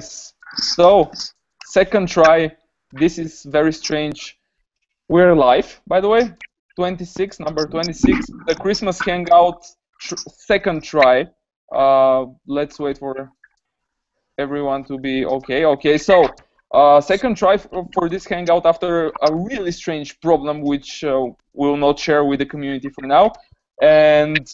So, second try. This is very strange. We're live, by the way. 26, number 26. The Christmas Hangout tr second try. Uh, let's wait for everyone to be okay. Okay, so uh, second try for this Hangout after a really strange problem, which uh, we'll not share with the community for now. And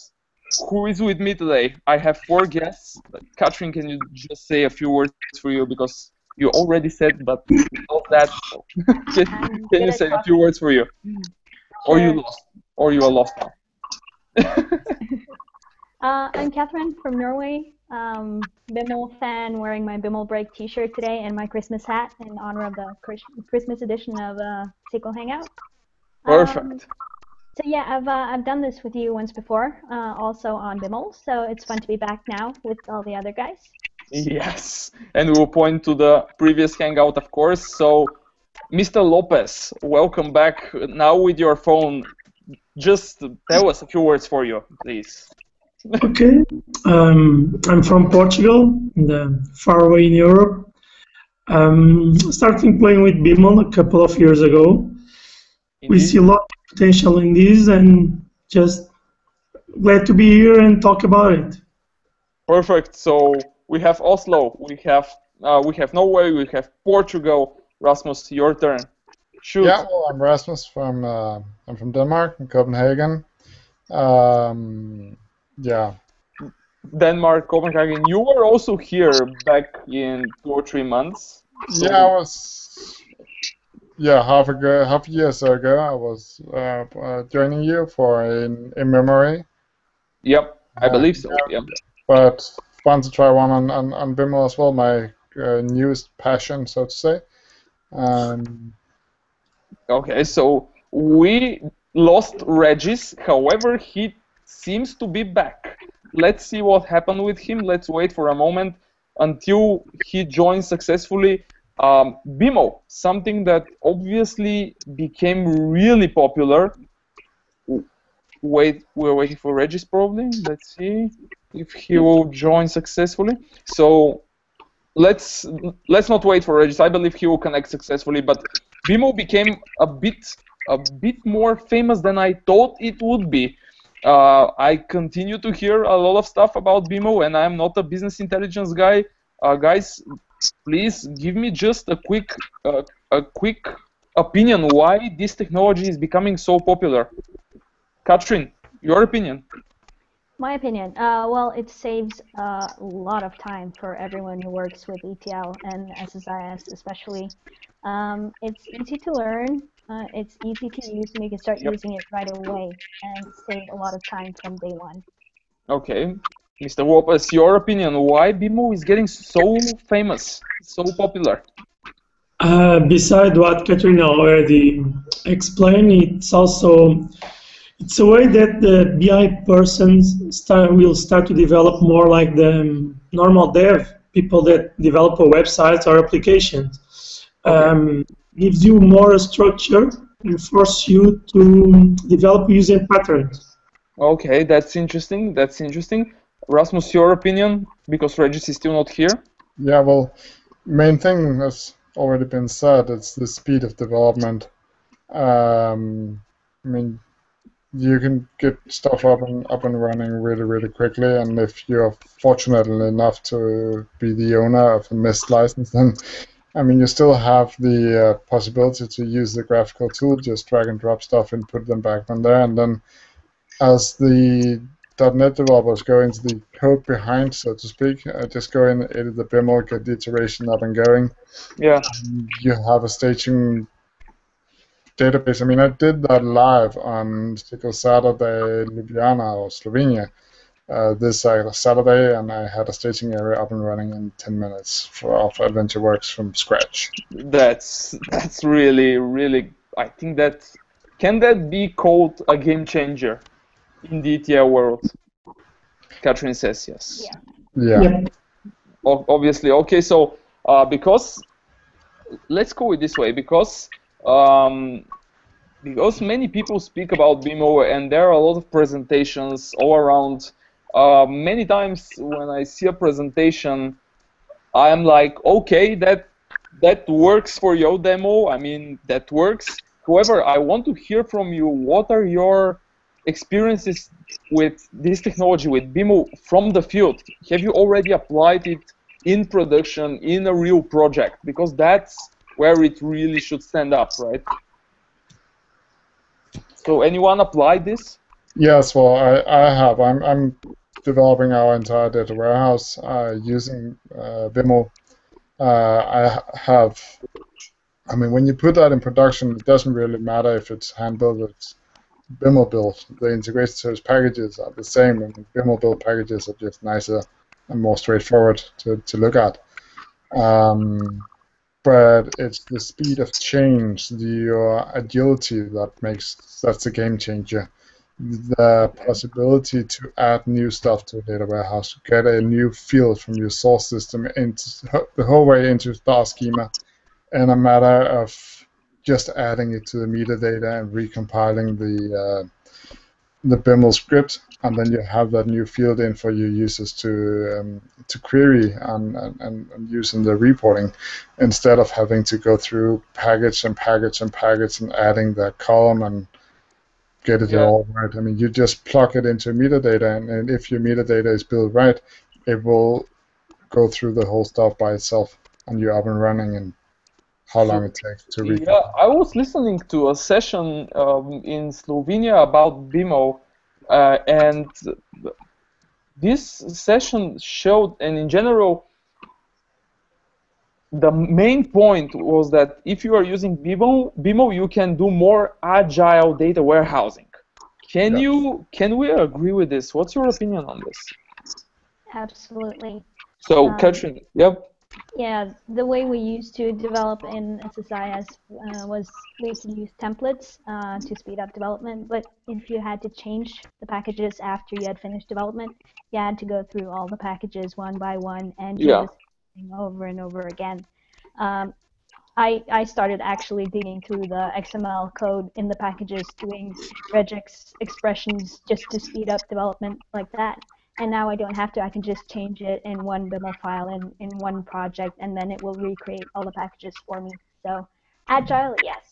who is with me today? I have four guests. Katrin, can you just say a few words for you because you already said, but of that, can, can you say a few words for you? Sure. Or you lost, or you are lost now. uh, I'm Cathrine from Norway. Um, BIML fan wearing my BIML Break t-shirt today and my Christmas hat in honor of the Christmas edition of uh, SQL Hangout. Perfect. Um, so yeah, I've uh, I've done this with you once before, uh, also on BIML. So it's fun to be back now with all the other guys. Yes, and we will point to the previous hangout, of course. So, Mr. Lopez, welcome back. Now with your phone, just tell us a few words for you, please. okay, um, I'm from Portugal, in the far away in Europe. Um, starting playing with BIML a couple of years ago. Indeed. We see a lot potential in this and just glad to be here and talk about it. Perfect. So we have Oslo, we have uh, we have Norway, we have Portugal. Rasmus, your turn. Shoot. Yeah, well, I'm Rasmus from uh, I'm from Denmark, in Copenhagen. Um, yeah. Denmark, Copenhagen. You were also here back in two or three months. So yeah, I was yeah, half ago, half years ago, I was uh, uh, joining you for in, in memory. Yep, I uh, believe so. Yep. But want to try one on on, on as well, my uh, newest passion, so to say. Um, okay, so we lost Regis. However, he seems to be back. Let's see what happened with him. Let's wait for a moment until he joins successfully um, BIML, something that obviously became really popular. Wait, we're waiting for Regis probably. Let's see if he will join successfully. So let's let's not wait for Regis. I believe he will connect successfully. But BIML became a bit a bit more famous than I thought it would be. Uh, I continue to hear a lot of stuff about BIML, and I'm not a business intelligence guy. Uh, guys, please give me just a quick uh, a quick opinion why this technology is becoming so popular. Katrin, your opinion. My opinion. Uh, well, it saves a lot of time for everyone who works with ETL and SSIS, especially. Um, it's easy to learn. Uh, it's easy to use, and you can start yep. using it right away and save a lot of time from day one. Okay, Mr. Lopez, your opinion, why BIML is getting so famous, so popular? Uh, beside what Katrina already explained, it's also it's a way that the BI persons start, will start to develop more like the normal dev people that develop websites or applications. Um, gives you more structure and force you to develop user patterns. Okay, that's interesting. That's interesting. Rasmus, your opinion, because Regis is still not here? Yeah, well, main thing has already been said. It's the speed of development. Um, I mean, you can get stuff up and up and running really, really quickly. And if you're fortunate enough to be the owner of a Mist license, then I mean, you still have the uh, possibility to use the graphical tool, just drag and drop stuff and put them back on there, and then as the .NET developers go into the code behind, so to speak. I just go in, edit the BIML, get the iteration up and going. Yeah. you have a staging database. I mean, I did that live on SQL Saturday, Ljubljana or Slovenia. Uh, this uh, Saturday, and I had a staging area up and running in 10 minutes for of AdventureWorks from scratch. That's that's really really. I think that can that be called a game changer? In the ETL world? Cathrine says yes. Yeah. Yeah. O obviously. Okay, so uh, because let's go it this way because um, because many people speak about BIML and there are a lot of presentations all around. Uh, many times when I see a presentation, I'm like, okay, that that works for your demo. I mean, that works. However, I want to hear from you. What are your experiences with this technology with BIML from the field? Have you already applied it in production in a real project? Because that's where it really should stand up, right? So, anyone apply this? Yes, well, I, I have. I'm, I'm developing our entire data warehouse uh, using uh, BIML. Uh, I have, I mean, when you put that in production, it doesn't really matter if it's hand built it's Built. The integration service packages are the same, and built packages are just nicer and more straightforward to, to look at. Um, but it's the speed of change, the agility that makes that's a game changer the possibility to add new stuff to a data warehouse, get a new field from your source system into the whole way into star schema in a matter of just adding it to the metadata and recompiling the uh, the BIML script, and then you have that new field in for your users to um, to query and, and, and use in the reporting, instead of having to go through package and package and package and adding that column and get it yeah. all right. I mean, you just plug it into metadata, and, and if your metadata is built right, it will go through the whole stuff by itself, and you're up and running and how long it takes to read. Yeah, I was listening to a session um, in Slovenia about BIML, uh, and this session showed, and in general, the main point was that if you are using BIML, BIML you can do more agile data warehousing. Can yeah. you can we agree with this? What's your opinion on this? Absolutely. So, um, Katrin, yep. Yeah, the way we used to develop in SSIS uh, was we used to use templates uh, to speed up development, but if you had to change the packages after you had finished development, you had to go through all the packages one by one and yeah over and over again. Um, I, I started actually digging through the XML code in the packages, doing regex expressions just to speed up development like that. And now I don't have to. I can just change it in one BIML file in, in one project, and then it will recreate all the packages for me. So agile, yes.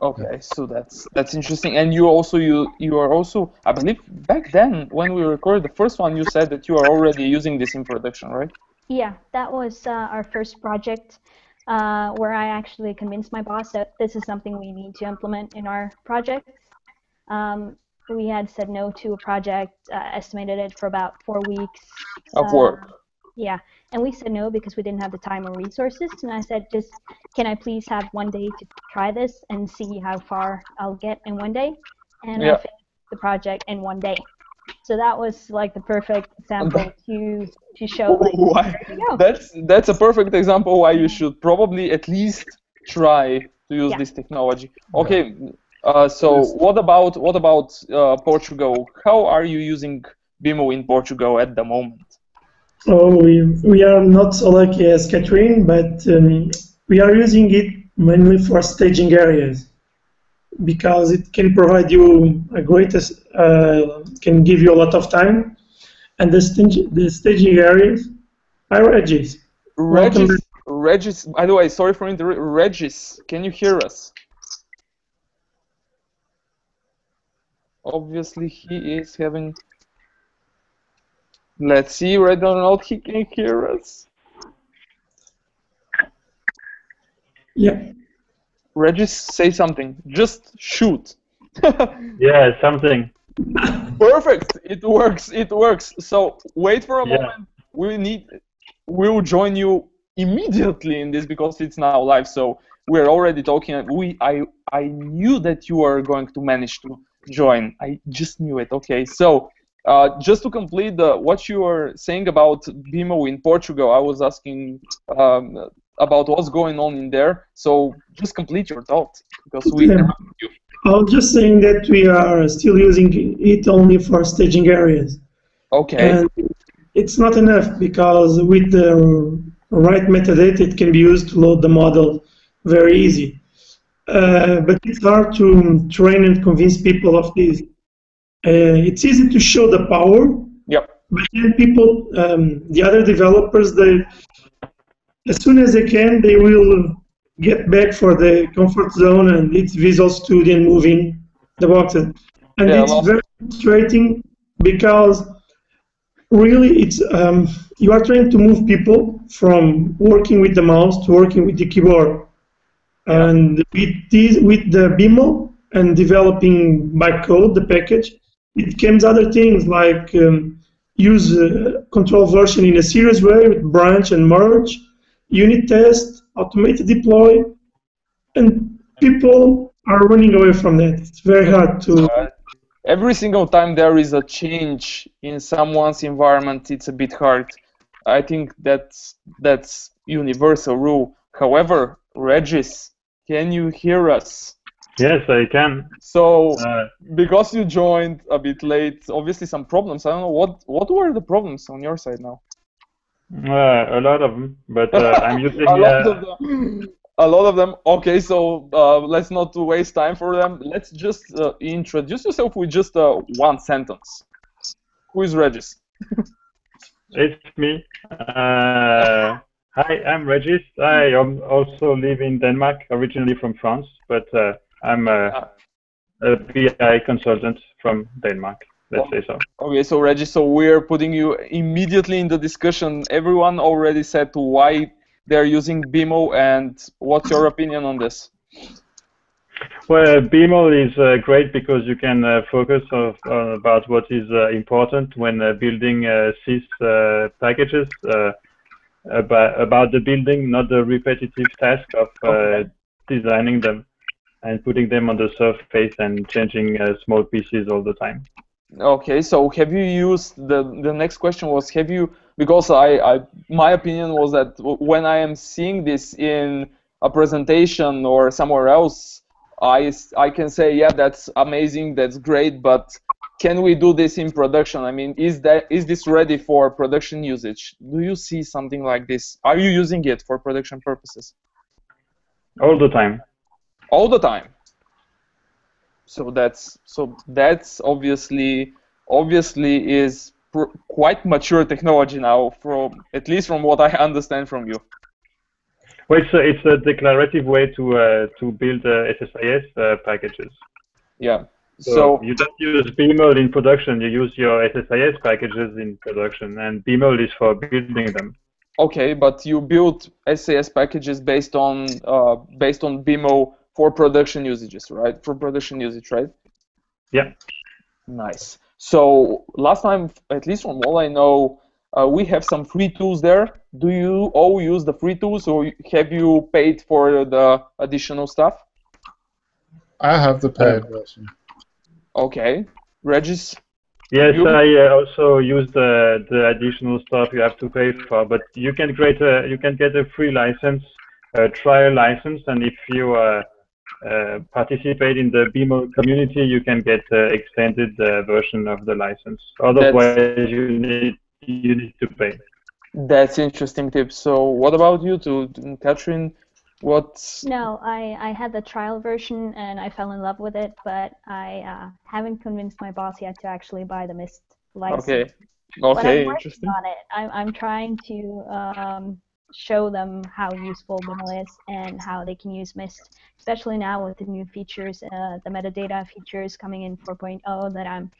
Okay, so that's that's interesting. And you also you you are also I believe back then when we recorded the first one, you said that you are already using this in production, right? Yeah, that was uh, our first project uh, where I actually convinced my boss that this is something we need to implement in our project. Um, we had said no to a project, uh, estimated it for about four weeks. Of work. Uh, yeah, and we said no because we didn't have the time or resources. And I said, just can I please have one day to try this and see how far I'll get in one day? And yeah. I finished the project in one day. So that was like the perfect example to to show like why, that's that's a perfect example why you should probably at least try to use yeah. this technology. Okay, uh, so what about what about uh, Portugal? How are you using BIML in Portugal at the moment? Oh, we we are not so lucky as Cathrine, but um, we are using it mainly for staging areas because it can provide you a great, uh, can give you a lot of time, and the, stage, the staging areas are Regis. Regis, Regis, by the way, sorry for interrupting. Regis, can you hear us? Obviously, he is having. Let's see whether or not he can hear us. Yeah. Regis, say something. Just shoot. yeah, something. Perfect. It works. It works. So wait for a yeah. moment. We need. We will join you immediately in this because it's now live. So we're already talking. We I I knew that you are going to manage to join. I just knew it. Okay. So uh, just to complete the, what you were saying about BIML in Portugal, I was asking um, about what's going on in there. So just complete your thought because we. Yeah. I was just saying that we are still using it only for staging areas. Okay. And it's not enough because with the right metadata, it can be used to load the model very easy. Uh, but it's hard to train and convince people of this. Uh, it's easy to show the power. Yep. But then people, um, the other developers, they as soon as they can, they will get back for the comfort zone and it's Visual Studio and moving the boxes. And Yeah, it's well- very frustrating because really it's um, you are trying to move people from working with the mouse to working with the keyboard. And with this, with the BIML and developing by code the package, it comes other things like um, use uh, control version in a serious way with branch and merge, unit test, automated deploy, and people are running away from that. It's very hard to. Uh, every single time there is a change in someone's environment, it's a bit hard. I think that's that's universal rule. However, Regis, can you hear us? Yes, I can. So Uh, because you joined a bit late, obviously some problems. I don't know what what were the problems on your side now. uh, a lot of them, but uh, I'm using. a lot uh, of them. A lot of them. Okay, so uh, let's not waste time for them. Let's just uh, introduce yourself with just uh, one sentence. Who is Regis? It's me. Hi, I'm Regis. I also live in Denmark, originally from France, but uh, I'm a, a BI consultant from Denmark. Let's say so. Okay, so Regis, so we're putting you immediately in the discussion. Everyone already said why they're using BIML, and what's your opinion on this? Well, BIML is uh, great because you can uh, focus of, uh, about what is uh, important when uh, building uh, sys uh, packages uh, about, about the building, not the repetitive task of uh, Okay. designing them and putting them on the surface and changing uh, small pieces all the time. Okay, so have you used the the next question was have you because I, I my opinion was that when I am seeing this in a presentation or somewhere else, I I can say yeah that's amazing that's great, but can we do this in production? I mean, is that is this ready for production usage? Do you see something like this? Are you using it for production purposes All the time. all the time? So that's so that's obviously obviously is pr- quite mature technology now from at least from what I understand from you. Well, it's a, it's a declarative way to uh, to build uh, SSIS uh, packages. Yeah. So, So you don't use BIML in production, you use your SSIS packages in production, and BIML is for building them. okay, but you build SAS packages based on uh, based on BIML for production usages, right? For production usage, right? Yeah. Nice. So last time, at least from all I know, uh, we have some free tools there. Do you all use the free tools, or have you paid for the additional stuff? I have the paid version. Okay, Regis. Yes, You- I uh, also use the, the additional stuff you have to pay for, but you can create a, you can get a free license, a trial license, and if you uh, uh, participate in the BIML community, you can get uh, extended uh, version of the license. Otherwise, you need you need to pay. That's interesting tip. So what about you, to Cathrine? What? No, I, I had the trial version and I fell in love with it, but I uh, haven't convinced my boss yet to actually buy the Mist license. Okay. But Okay, I'm working interesting. on it. I'm, I'm trying to um, show them how useful BIML is and how they can use Mist, especially now with the new features, uh, the metadata features coming in 4.0 that I'm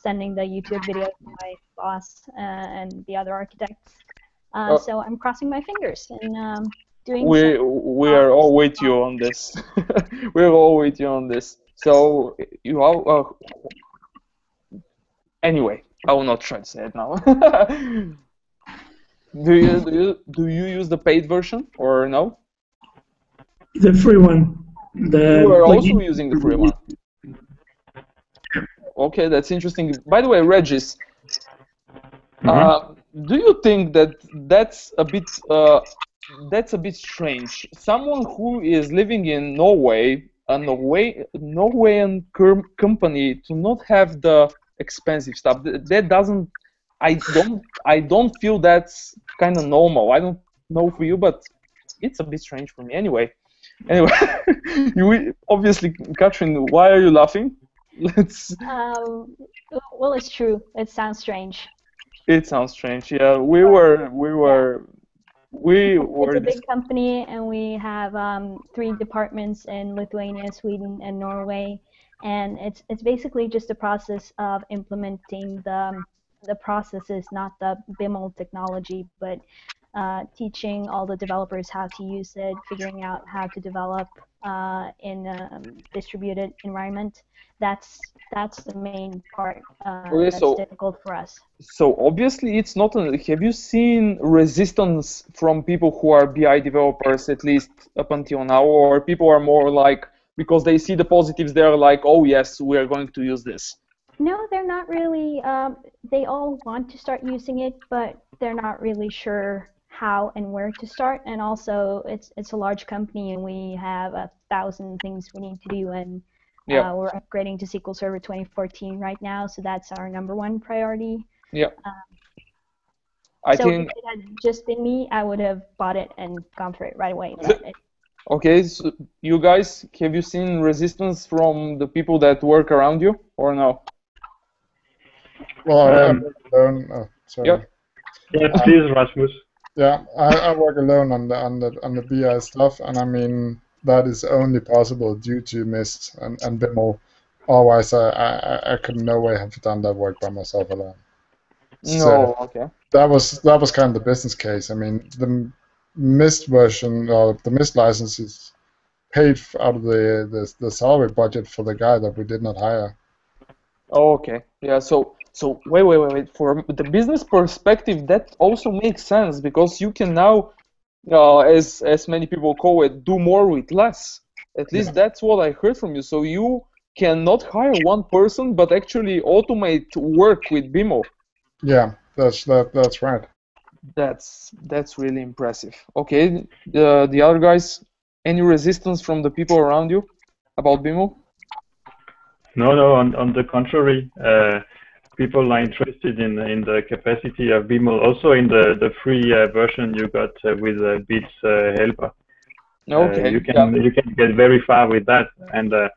sending the YouTube video to my boss uh, and the other architects. Uh, Oh. So I'm crossing my fingers and um, doing We some we are all with you on this. We're all with you on this. So you all. Uh, anyway, I will not try to say it now. do you do you do you use the paid version or no? The free one. The You are also using the free one. Okay, that's interesting. By the way, Regis, uh, do you think that that's a bit uh, that's a bit strange? Someone who is living in Norway, a Norway Norwegian com- company, to not have the expensive stuff. That doesn't. I don't. I don't feel that's kind of normal. I don't know for you, but it's a bit strange for me. Anyway, anyway, you obviously, Katrin, why are you laughing? Let's. Um, well, it's true. It sounds strange. It sounds strange. Yeah, we were we were we were. It's a big company, and we have um, three departments in Lithuania, Sweden, and Norway. And it's it's basically just a process of implementing the the processes, not the BIML technology, but uh, teaching all the developers how to use it, figuring out how to develop uh, in a distributed environment. That's that's the main part uh, Okay, that's so- difficult for us. So obviously it's not. A, have you seen resistance from people who are BI developers at least up until now, or people are more like because they see the positives, they're like, oh yes, we are going to use this. No, they're not really. Um, they all want to start using it, but they're not really sure how and where to start. And also, it's it's a large company, and we have a thousand things we need to do, and Yeah. uh, we're upgrading to SQL Server 2014 right now, so that's our number one priority. Yeah. I so think if it had just been me, I would have bought it and gone for it right away. Okay. So you guys, have you seen resistance from the people that work around you, or no? Well, I, I Um, work. Oh, sorry. Yep. Yeah, please, Rasmus. Yeah, I, I work alone on the on the on the BI stuff, and I mean that is only possible due to Mist and and BIML. Otherwise, I, I I could no way have done that work by myself alone. No. So- Okay. That was that was kind of the business case. I mean, the Mist version or the Mist license is paid out of the, the the salary budget for the guy that we did not hire. Oh, okay. Yeah. So so wait wait wait wait. For the business perspective, that also makes sense because you can now, uh, as as many people call it, do more with less. At least that's what I heard from you. So you cannot hire one person, but actually automate work with BIML. Yeah, that's that that's right. That's that's really impressive. Okay. The the other guys, any resistance from the people around you about BIML? No, no. On on the contrary, uh, people are interested in in the capacity of BIML. Also in the the free uh, version you got uh, with uh, BIDS uh, Helper. Okay. you can yeah. you can get very far with that, and uh,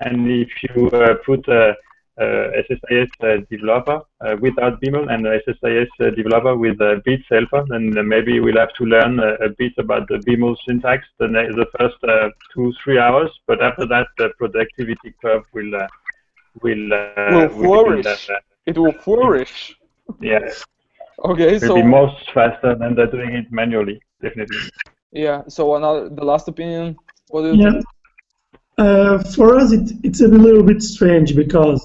and if you uh, put a, a SSIS uh, developer uh, without BIML and a SSIS uh, developer with uh, BIDS Helper, then maybe we'll have to learn a, a bit about the BIML syntax the, the first uh, two three hours, but after that the productivity curve will uh, will uh, Will be, flourish. uh, It will flourish. Yes. Okay. It will So be most faster than they're doing it manually, definitely. yeah. So another the last opinion. What do you Yeah. think? Uh, for us, it, it's a little bit strange because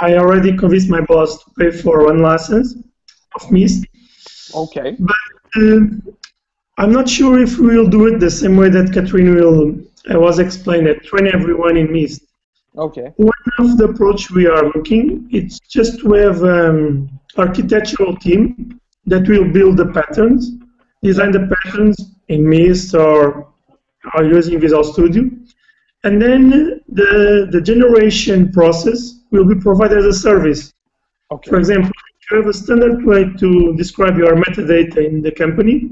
I already convinced my boss to pay for one license of Mist. Okay. But um, I'm not sure if we will do it the same way that Cathrine will uh, was explained it, train everyone in Mist. Okay. One of the approach we are looking, it's just to have um, architectural team that will build the patterns, design the patterns in Mist or, or using Visual Studio, and then the, the generation process will be provided as a service. Okay. For example, you have a standard way to describe your metadata in the company,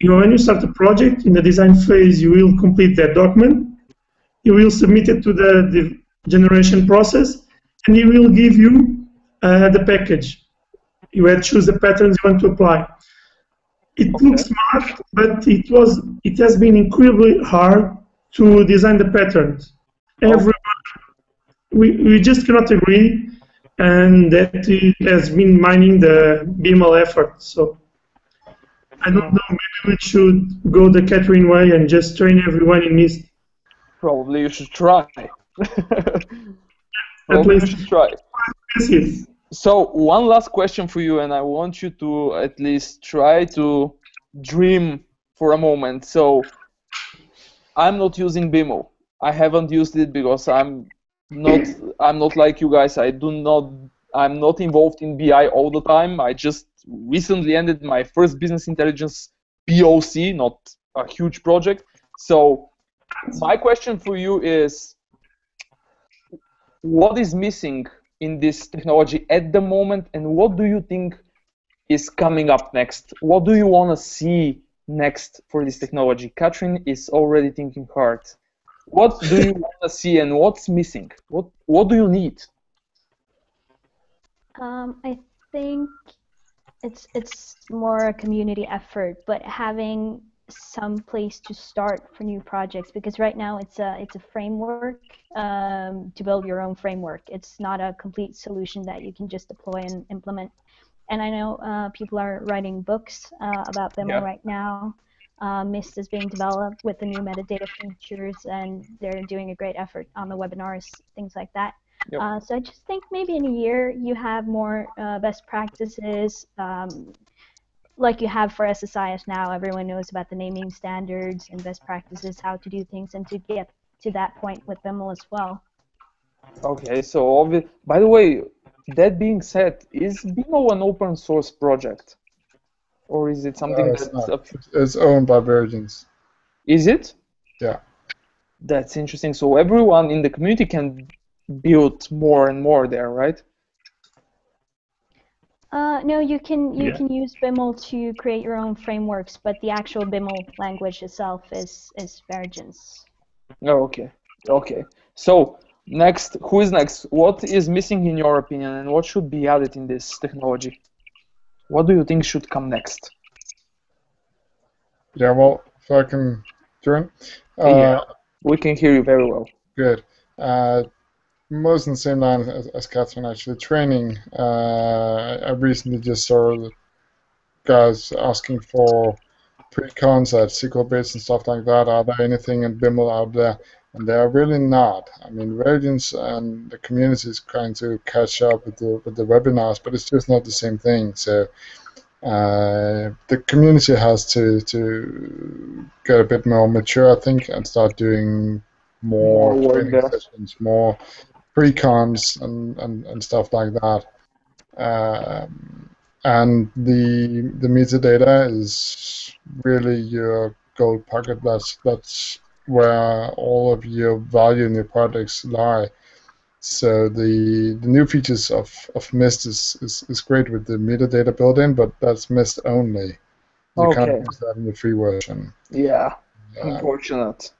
you, when you start a project, in the design phase, you will complete that document, you will submit it to the, the generation process, and it will give you uh, the package. You had choose the patterns you want to apply. It Okay. looks smart, but it was it has been incredibly hard to design the patterns. Everyone, we, we just cannot agree, and that it has been mining the BIML effort. So I don't know. Maybe we should go the Cathrine way and just train everyone in Mist. Probably you should try. At least try. So one last question for you, and I want you to at least try to dream for a moment. So I'm not using BIML. I haven't used it because I'm not I'm not like you guys. I do not I'm not involved in BI all the time. I just recently ended my first business intelligence POC, not a huge project. So my question for you is what is missing in this technology at the moment and what do you think is coming up next? What do you want to see next for this technology? Katrin is already thinking hard. What do you want to see and what's missing? What what do you need? Um, I think it's it's more a community effort, but having some place to start for new projects because right now it's a it's a framework um, to build your own framework. It's not a complete solution that you can just deploy and implement. And I know uh, people are writing books uh, about BIML Yeah. right now. Uh, MIST is being developed with the new metadata features, and they're doing a great effort on the webinars, things like that. Yep. Uh, so I just think maybe in a year you have more uh, best practices, um, like you have for SSIS now. Everyone knows about the naming standards and best practices, how to do things, and to get to that point with BIML as well. Okay, so obvi- by the way, that being said, is BIML an open source project, or is it something No, it's that's not. It's owned by Varigence. is it? Yeah. That's interesting. So everyone in the community can build more and more there, right? Uh, no, you can you Yeah. can use BIML to create your own frameworks, but the actual BIML language itself is is Varigence. Oh, okay. Okay. So next, who is next? What is missing in your opinion, and what should be added in this technology? What do you think should come next? Yeah, well, if I can join. Uh, Yeah. We can hear you very well. Good. Uh, most in the same line as, as Cathrine, actually. Training. Uh, I recently just saw the guys asking for pre-concepts, SQL bits and stuff like that. Are there anything in BIML out there? And they are really not. I mean, Varigence and the community is trying to catch up with the with the webinars, but it's just not the same thing. So uh, the community has to to get a bit more mature, I think, and start doing more, More training sessions, more pre-cons and, and, and stuff like that. Um, and the the metadata is really your gold pocket. That's that's where all of your value in your projects lie. So the the new features of, of Mist is, is, is great with the metadata built-in, but that's Mist only. You Okay. can't use that in the free version. Yeah. Uh, Unfortunate.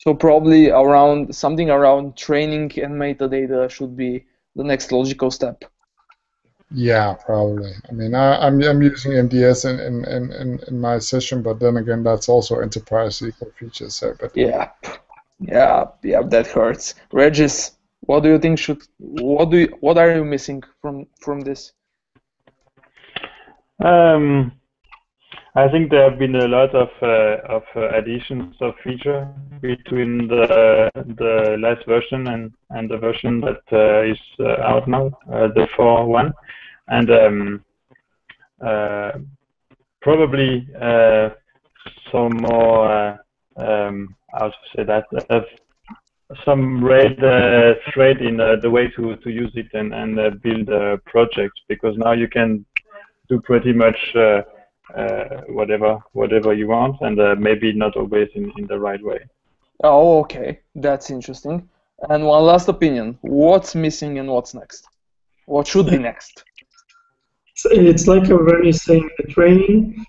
So probably around something around training and metadata should be the next logical step. Yeah, probably. I mean, I, I'm I'm using MDS in, in, in, in, in my session, but then again, that's also enterprise SQL feature. So, but Yeah. Yeah, yeah, that hurts. Regis, what do you think should what do you, what are you missing from from this? Um, I think there have been a lot of uh, of uh, additions of feature between the the last version and and the version that uh, is uh, out now, uh, the 4.1, and um, uh, probably some more um, how to say that some red thread in the way to to use it and and build projects because now you can do pretty much whatever whatever you want, and uh, maybe not always in, in the right way. Oh, okay. That's interesting. And one last opinion. What's missing and what's next? What should be next? It's, it's like a very saying the training.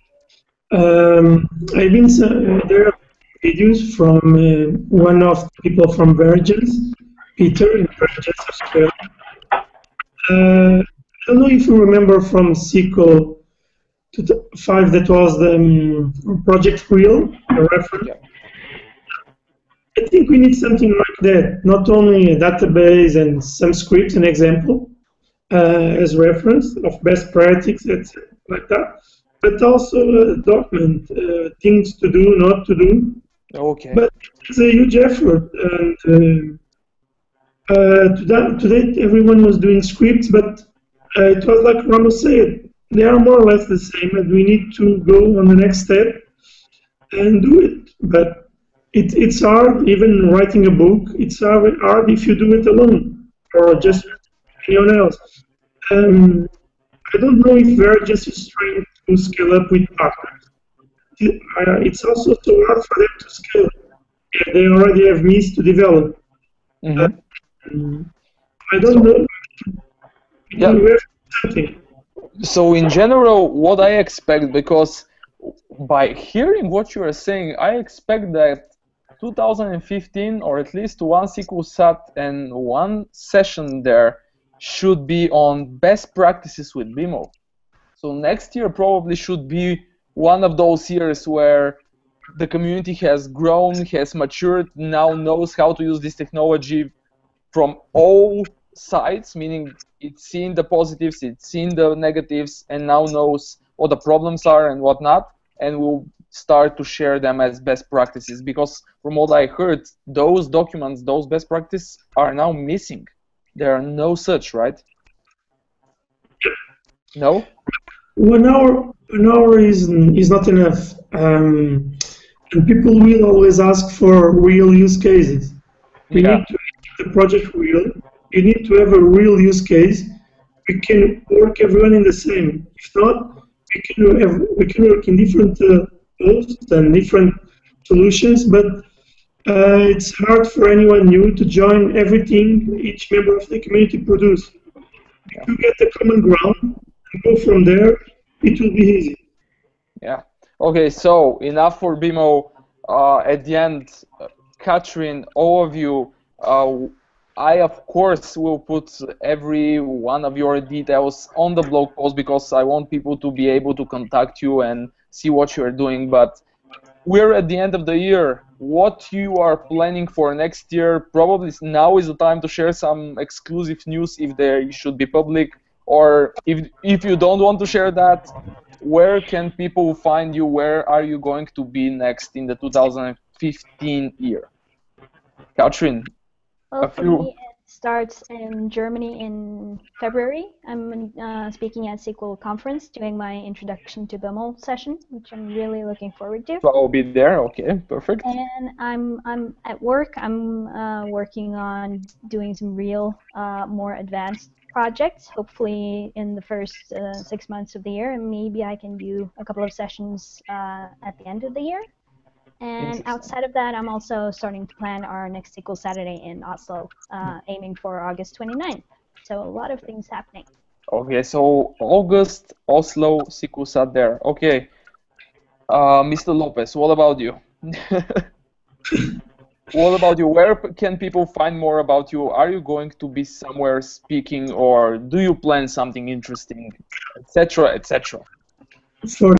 Um, I've been uh, there are videos from uh, one of the people from Varigence, Peter in Varigence Australia. Uh, I don't know if you remember from SQL 5 that was the um, Project Real, the reference. Yeah. I think we need something like that, not only a database and some scripts, an example, uh, as reference of best practices, etc., like that, but also a document, uh, things to do, not to do. Okay. But it's a huge effort, and uh, uh, to, that, to that everyone was doing scripts, but uh, it was like Rasmus said, they are more or less the same, and we need to go on the next step and do it. But it, it's hard, even writing a book, it's hard, hard if you do it alone or just anyone else. Um, I don't know if Varigence is trying to scale up with partners. It- uh, It's also so hard for them to scale. They already have means to develop. Mhm. Um, I don't know. Yeah. We have something. So in general, what I expect, because by hearing what you are saying, I expect that 2015 or at least one SQL SAT and one session there should be on best practices with BIML. So next year probably should be one of those years where the community has grown, has matured, now knows how to use this technology from all sides, meaning it's seen the positives, it's seen the negatives, and now knows what the problems are and what not, and will start to share them as best practices. Because from what I heard, those documents, those best practices are now missing. There are no such, right? No? One hour, hour is, is not enough. Um, and people will always ask for real use cases. We Yeah. need to make the project real. You need to have a real use case. We can work everyone in the same. If not, we can have, we can work in different uh, and different solutions, but uh, it's hard for anyone new to join everything each member of the community produce. If you get the common ground and go from there, it will be easy. Yeah. Okay, so enough for BIML. Uh, at the end, uh, Katrin, all of you, uh, I of course will put every one of your details on the blog post because I want people to be able to contact you and see what you're doing. But we're at the end of the year. What you are planning for next year? Probably now is the time to share some exclusive news if they should be public, or if if you don't want to share that, where can people find you? Where are you going to be next in the 2015 year? Katrin, Well, for me, it starts in Germany in February. I'm uh, speaking at SQL conference, doing my introduction to BIML session, which I'm really looking forward to. so I'll be there. Okay, perfect. And I'm I'm at work. I'm uh, working on doing some real, uh, more advanced projects. Hopefully, in the first uh, six months of the year, and maybe I can do a couple of sessions uh, at the end of the year. And outside of that, I'm also starting to plan our next SQL Saturday in Oslo, uh, aiming for August 29th. So a lot of things happening. Okay, so August, Oslo, SQL sat there. Okay, uh, Mr. Lopez, what about you? what about you? Where can people find more about you? Are you going to be somewhere speaking, or do you plan something interesting, etc., etc.? Sorry.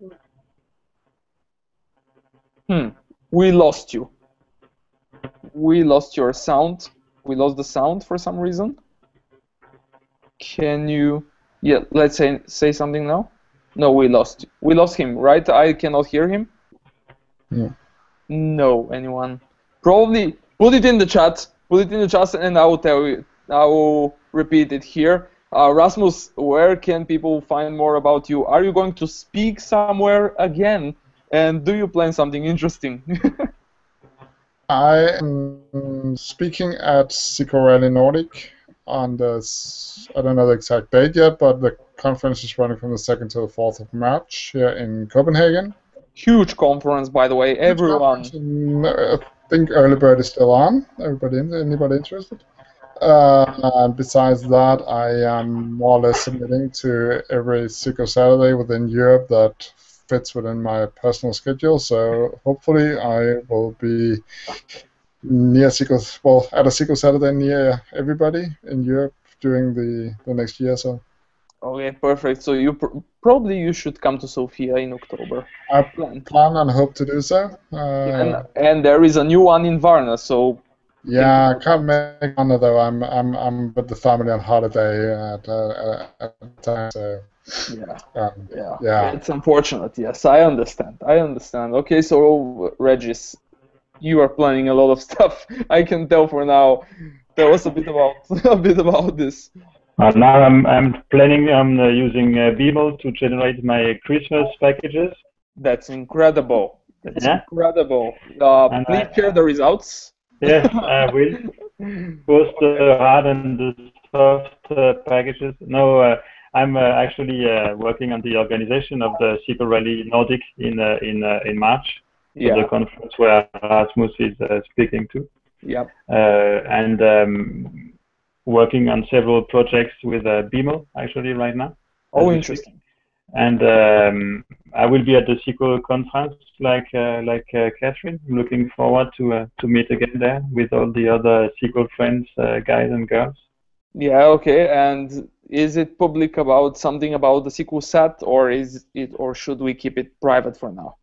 Hmm, we lost you. We lost your sound. We lost the sound for some reason. Can you? Yeah, let's say say something now. No, we lost. We lost him, right? I cannot hear him. No. No, anyone. Probably put it in the chat. Put it in the chat, and I will tell you. I will repeat it here. Uh, Rasmus, where can people find more about you? Are you going to speak somewhere again? And do you plan something interesting? I am speaking at SQL Rally Nordic on the, I don't know the exact date yet, but the conference is running from the 2nd to the 4th of March here in Copenhagen. Huge conference, by the way. Everyone. Mm, I think Early Bird is still on. Everybody, anybody interested? Uh, and besides that, I am more or less submitting to every SQL Saturday within Europe that fits within my personal schedule. So hopefully, I will be near SQL, well, at a SQL Saturday near everybody in Europe during the, the next year or so. Okay, perfect. So you pr- probably you should come to Sofia in October. I Plan. plan and hope to do so. Uh, and and there is a new one in Varna. So Yeah, I can't make one though. I'm I'm I'm with the family on holiday at uh, at the time. So yeah, um, yeah, Yeah. It's unfortunate. Yes, I understand. I understand. Okay, so Regis, you are planning a lot of stuff. I can tell for now. Tell us a bit about a bit about this. Uh, now I'm, I'm planning on uh, using uh, BIML to generate my Christmas packages. That's incredible. That's Yeah. incredible. Uh, And please I- share the results. Yes, I will. Both the hard and the soft uh, packages. No, uh, I'm uh, actually uh, working on the organization of the SQL Rally Nordic in uh, in uh, in March, Yeah. the conference where Rasmus is uh, speaking to, Yep. uh, and um, working on several projects with uh, BIML actually right now. Oh, interesting. and um, I will be at the SQL conference like uh, like uh, Cathrine. I'm looking forward to uh, to meet again there with all the other SQL friends, uh, guys and girls. Yeah, okay. And is it public about something about the SQL set, or is it, or should we keep it private for now?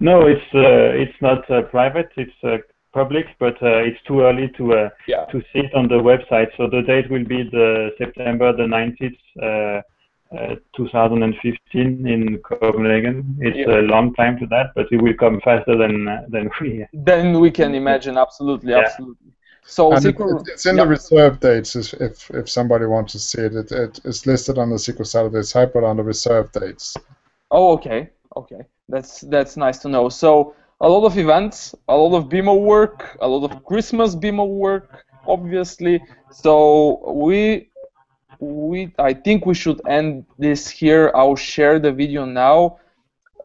No, it's uh, it's not uh, private. It's uh, public, but uh, it's too early to uh, Yeah. to see it on the website. So the date will be the September the 19th, uh, uh, 2015 in Copenhagen. It's Yeah. a long time to that, but it will come faster than than we. Then we can imagine absolutely, Yeah. absolutely. So And SQL, it- it's in yeah. the reserve dates if, if if somebody wants to see it. It, it it's listed on the SQL Saturday site, but on the reserve dates. Oh, okay, okay. That's that's nice to know. So a lot of events, a lot of BIML work, a lot of Christmas BIML work, obviously. So we we I think we should end this here. I'll share the video now.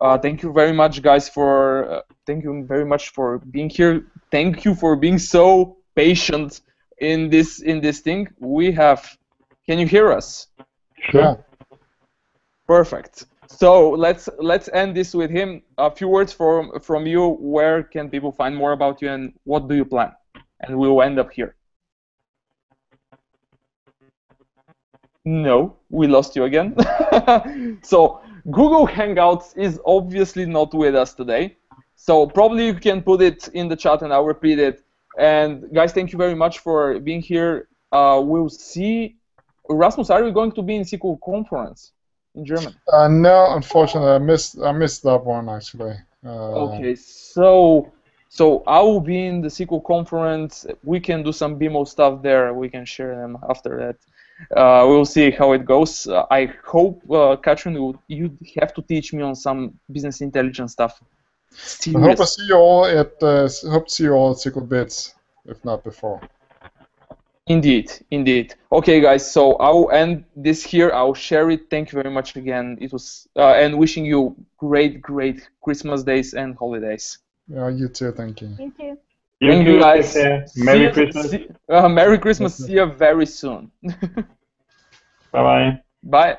Uh, thank you very much, guys, for uh, thank you very much for being here. Thank you for being so patient in this in this thing. We have. Can you hear us? Yeah. Perfect. So let's let's end this with him. A few words from from you. Where can people find more about you, and what do you plan? And we'll end up here. No, we lost you again. so Google Hangouts is obviously not with us today. So probably you can put it in the chat, and I'll repeat it. And guys, thank you very much for being here. Uh, we'll see. Rasmus, are you going to be in SQL conference in Germany? Uh, no, unfortunately, I missed I missed that one actually. Uh, Okay, so so I will be in the SQL conference. We can do some BIML stuff there. We can share them after that. Uh, we'll see how it goes. Uh, I hope, uh, Cathrine, you you have to teach me on some business intelligence stuff. I hope I see you all at uh, hope to see you all at SQL Bits, if not before. Indeed, indeed. Okay, guys. So I will end this here. I'll share it. Thank you very much again. It was uh, and wishing you great, great Christmas days and holidays. Yeah, you too. Thank you. You too. You Thank too, you, guys. take. See Merry you- Christmas. see- uh, Merry Christmas. See you very soon. Bye bye. Bye.